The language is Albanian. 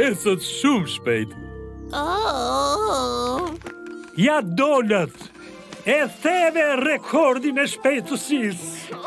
E sot shumë shpejt oh. Ja donët E theve rekordin e shpejtësis